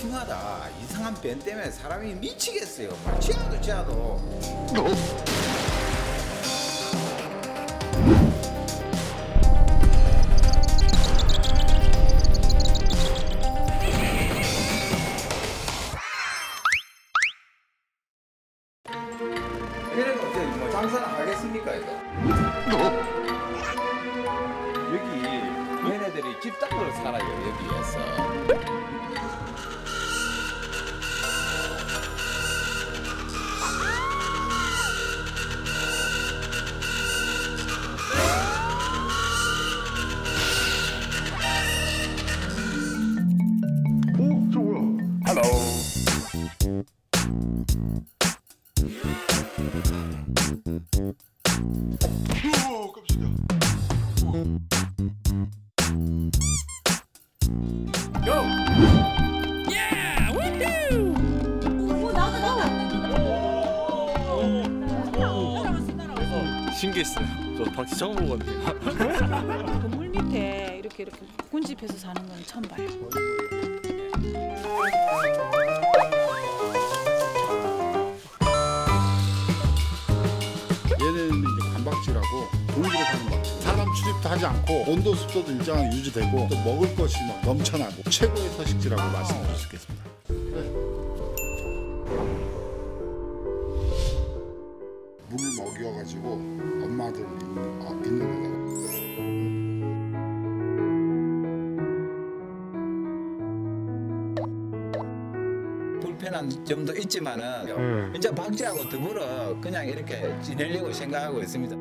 층하다. 이상한 변 때문에 사람이 미치겠어요. 막 치아도 치아도. 그래도 이제 뭐 장사는 하겠습니까 이거? 여기 얘네들이 집단으로 살아요 여기에서. 신기했어요. 저 박씨 처음 보거든요. 건물 밑에 이렇게 이렇게 군집해서 사는 건 처음 봐요. 관박쥐라고 동굴에 사는 박쥐 사람 출입도 하지 않고 온도 습도도 일정하게 유지되고 또 먹을 것이 막 넘쳐나고 최고의 서식지라고 말씀드릴 수 있겠습니다 네. 물을 먹여가지고 엄마들이 어, 있는 데다가 불편한 점도 있지만은 이제 박쥐하고 더불어 그냥 이렇게 지내려고 생각하고 있습니다.